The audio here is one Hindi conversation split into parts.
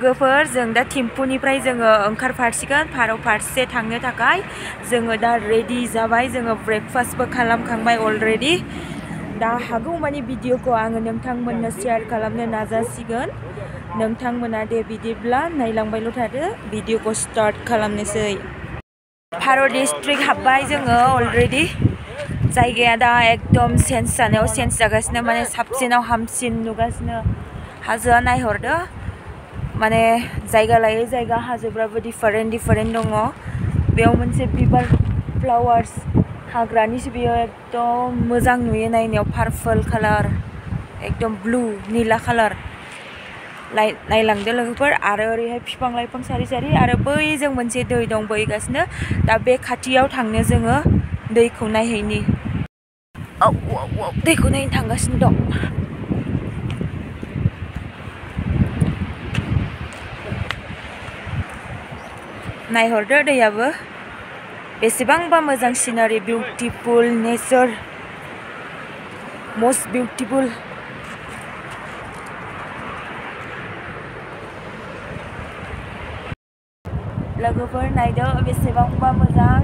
लोगोफोर, जों दा थिम्फुनिफ्राय जोङो ओंखारफारसिगोन, फारौ फारसे थांनो थाखाय। जोङो दा रेडि जाबाय, जोङो ब्रेकफास्टबो खालामखांबाय अलरेडि दा हागौमानि भिडिअखौ आङो नोंथांमोननो शेयार खालामनो नाजासिगोन। नोंथांमोना दे बिदिब्ला नायलांबायल' थादो, भिडिअखौ स्टार्ट खालामनोसै। फारौ डिस्ट्रिक्ट हाबबाय जोङो अलरेडि जायगाया दा एकदम चेन्ज जानायाव चेन्ज जागासिनो, माने साबसिनाव हामसिन नुगासिनो। हाजोआ नायहरदो। माने जायगा लायै जायगा हाजोफ्राबो डिफारेन्ट डिफारेन्ट दङ। बेयाव मोनसे बिबार फ्लावार्स हाग्रानिसो एकदम मोजां नुयो नायनायाव। पार्पल कालार एकदम ब्लु निला कालार नायलांदो लोगोफोर। आरो ओरैहाय बिफां लाइफां सारि सारि आरो बैजों मोनसे दै दं दा बे खाथियाव थांनो जोङो दैखौ नायहैनि। औ औ, दैखौ नायनो थांगासिनो दं। नायहरदो दैयाबो बेसेबांबा मोजां सिनारि बिउटिफुल नेचार मस्ट बिउटिफुल लोगोफोर नायदो बेसेबांबा मोजां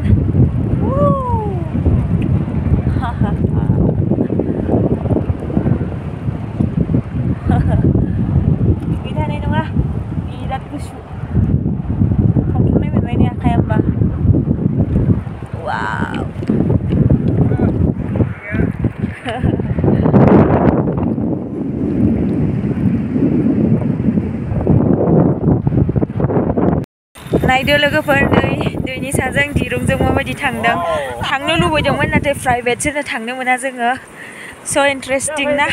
नायदो लोगोफोर दै दैनि साजों दिरुंजों माबायदि थांदों थांनो लुबैदोंमोन नाथाय प्राइभेटसो थांनो मोना जोङो स' इन्टारेस्टिं ना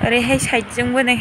ओरैहाय साइडजोंबो नै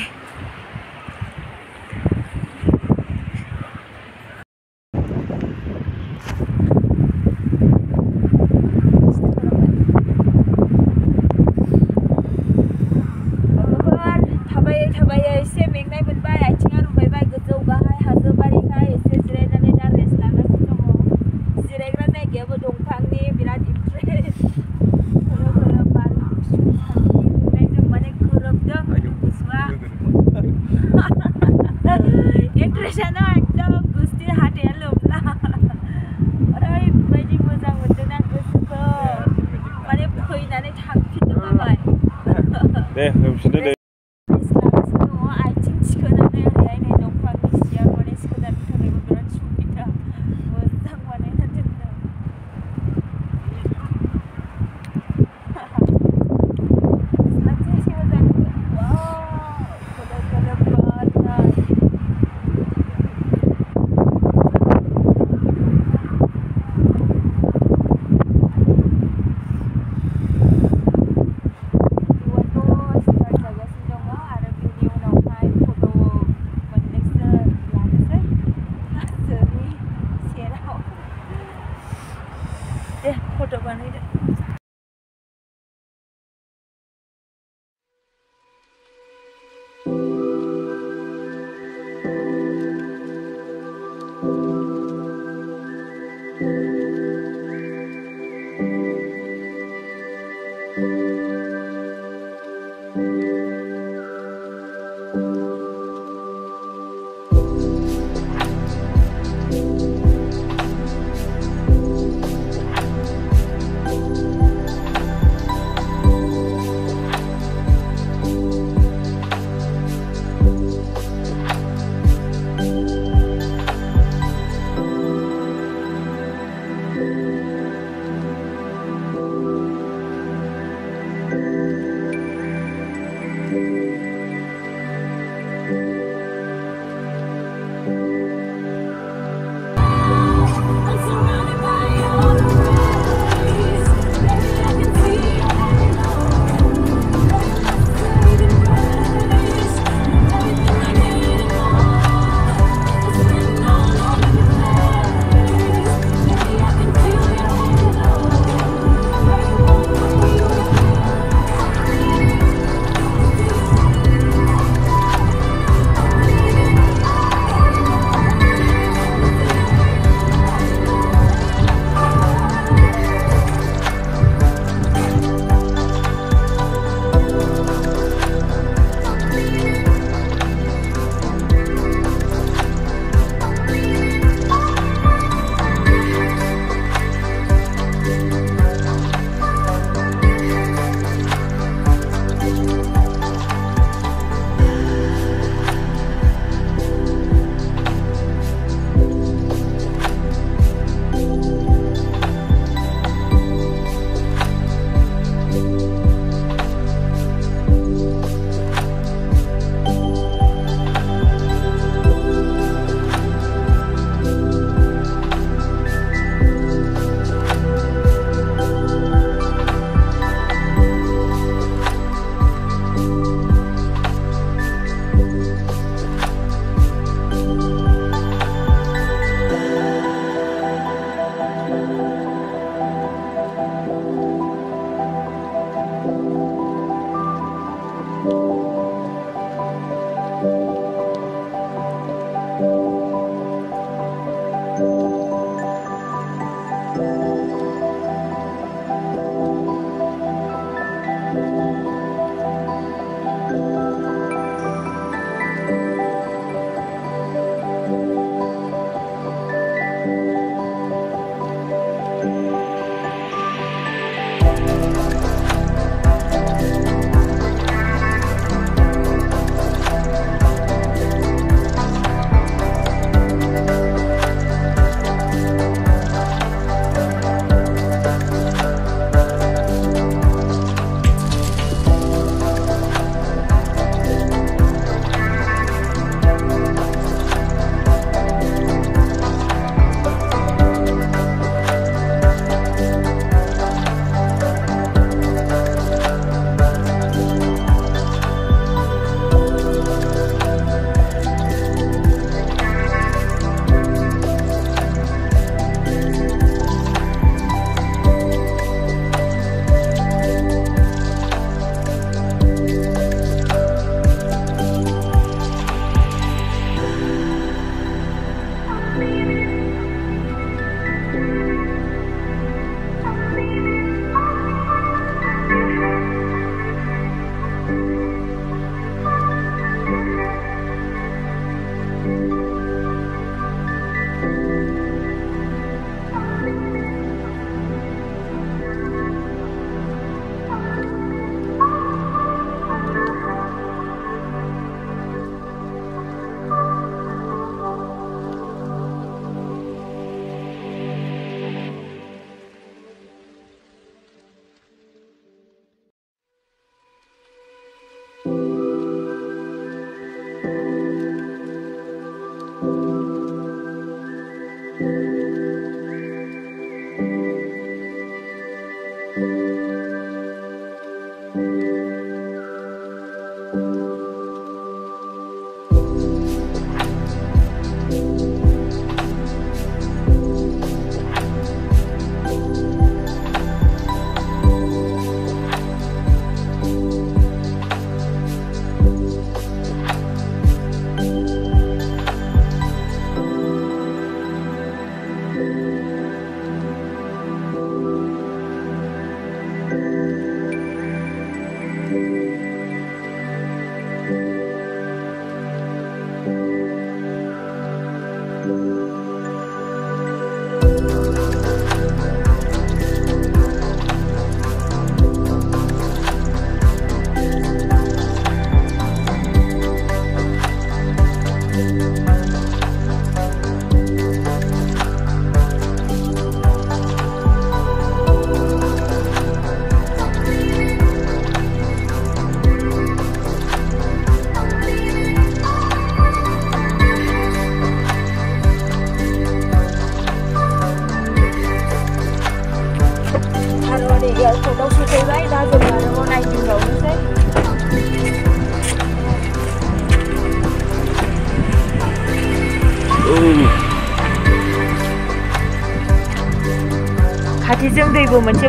दैबो मोनसे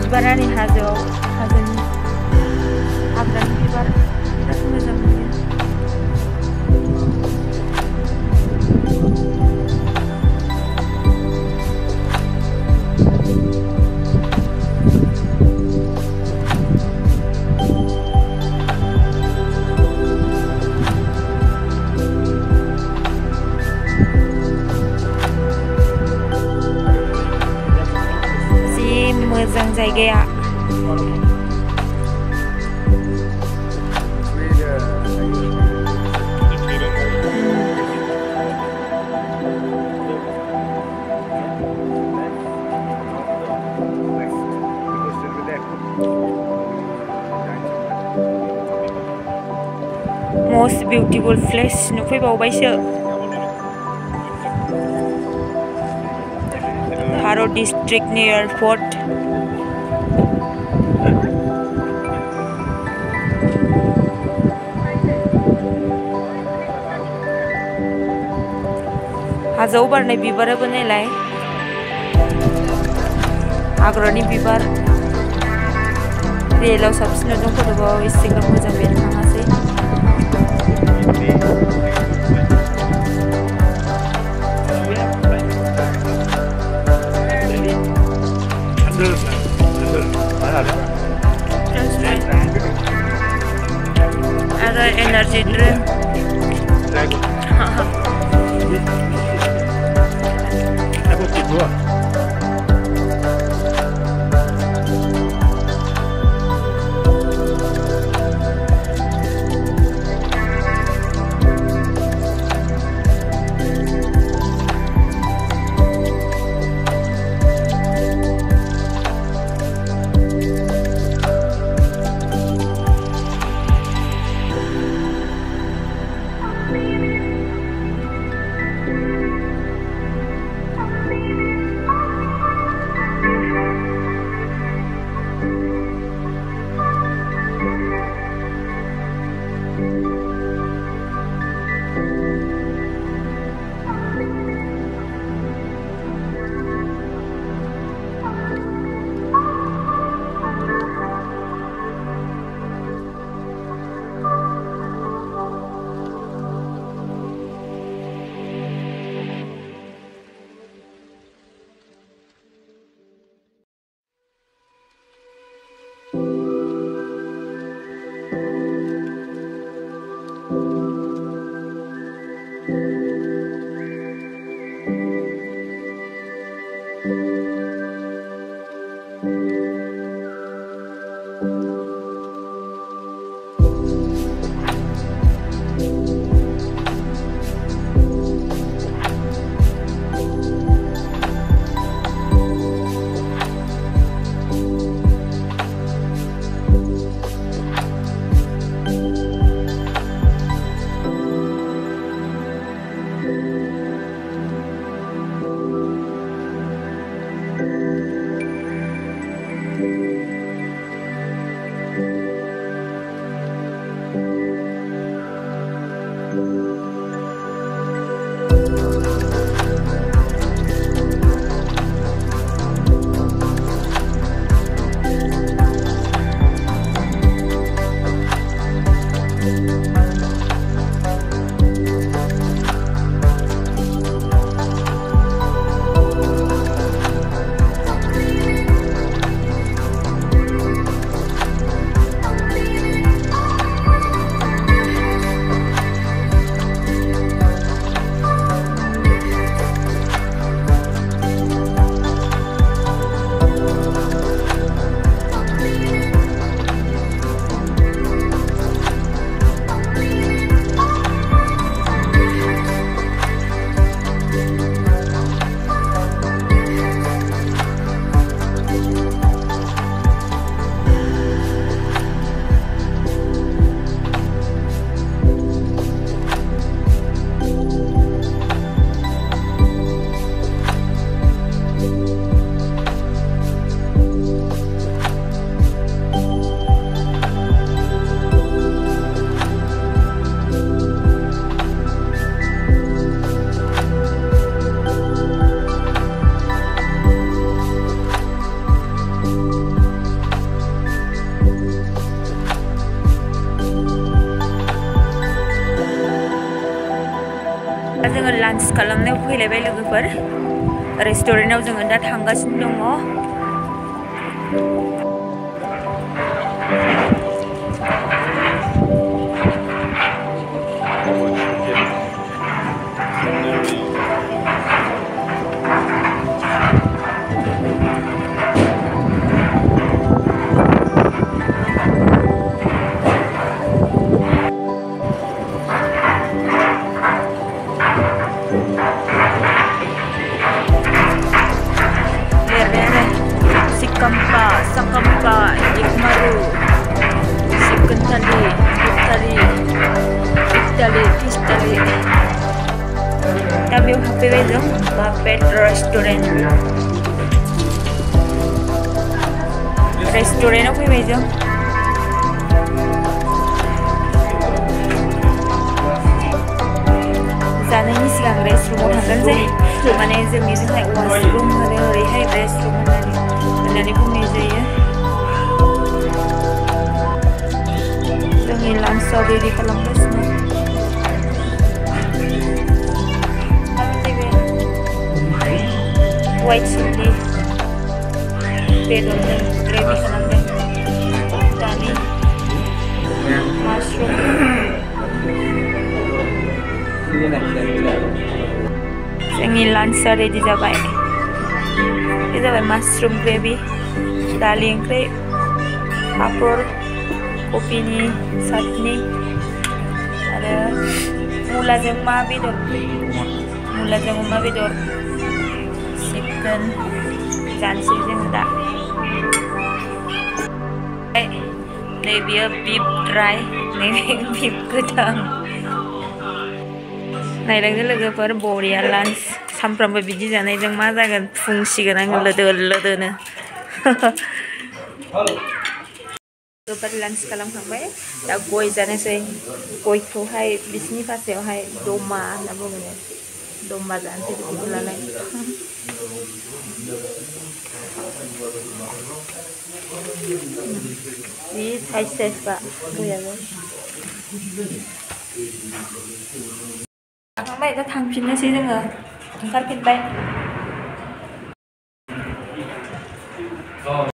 बिबारानि हाजोआव मस्ट बिउटिफुल प्लेस नुफैबावबायसो भारत डिस्ट्रिक्टनि एयारपर्ट हाजोआव बारनाय बिबाराबो नायलाय। हाग्रानि बिबार। रियेलाव साबसिन नुदों एसेग्राब मोजां बेरखाङासै खालामनायाव फैलायबाय लोगोफोर। रेस्टुरेन्टाव जोङो दा थांगासिनो दङ। Restaurant apa itu? जानायनि सिगां रेस्टरुमाव थांगोन जे माने जोंनिजोंहाय वाशरुम आरो ओरैहाय रेस्टरुम होननानै होननानै बुंनाय जायो जोंनि लान्चआव रेडि खालामगासिनो वाइट चिल्ली बेदरजों Ini Ini lunch ready mushroom gravy, daging krep, crepe, papur, kopi ni, chutney, ada mula jengma bidor, mula jengma bidor, chicken, jansi jengda. नै बियो बिफ ड्राय नै बिफ गोथां नायलांदो लोगोफोर बरिया लान्च सानफ्रामबो बिदि जानायजों मा जागोन फुंसिगोन आङो लोदो लोदोनो लोगोफोर लान्च खालामखांबाय दा गय जानोसै गयखौहाय बिसिनि फारसेयावहाय दमा होनना बुङो दमा जानोसै बिदिखौ लालाय นี่ใ kaç ses var. Duyalım. ทั้งใบจะทางพินนะซิจังเหรอการพินไป